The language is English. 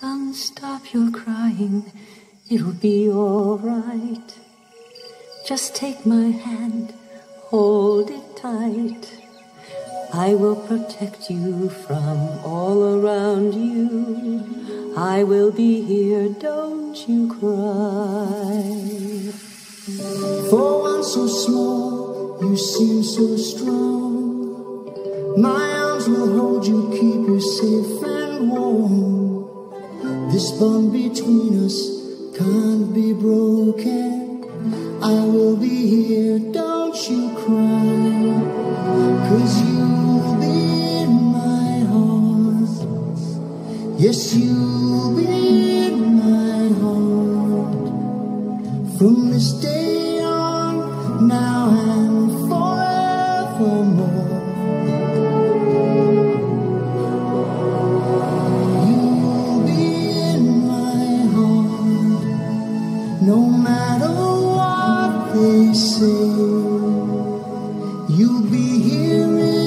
Come, stop your crying. It'll be all right. Just take my hand, hold it tight. I will protect you from all around you. I will be here, don't you cry. For one so small, you seem so strong. My arms will hold you, keep you safe and warm. This bond between us can't be broken. I will be here, don't you cry. Cause you'll be in my heart. Yes, you'll be in my heart. From this day on, now and forevermore. they say you'll be here.